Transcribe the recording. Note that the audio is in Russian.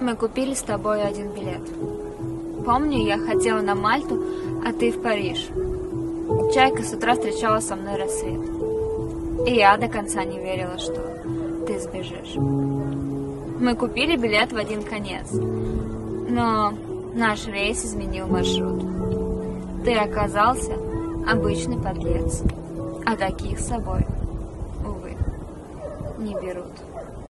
Мы купили с тобой один билет. Помню, я хотела на Мальту, а ты в Париж. Чайка с утра встречала со мной рассвет. И я до конца не верила, что ты сбежишь. Мы купили билет в один конец, но наш рейс изменил маршрут. Ты оказался обычный подлец, а таких с собой, увы, не берут.